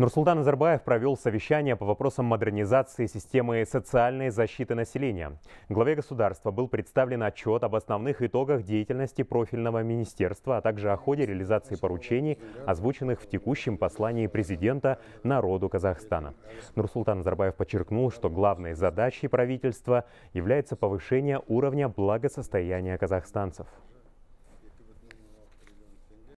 Нурсултан Назарбаев провел совещание по вопросам модернизации системы социальной защиты населения. Главе государства был представлен отчет об основных итогах деятельности профильного министерства, а также о ходе реализации поручений, озвученных в текущем послании президента народу Казахстана. Нурсултан Назарбаев подчеркнул, что главной задачей правительства является повышение уровня благосостояния казахстанцев.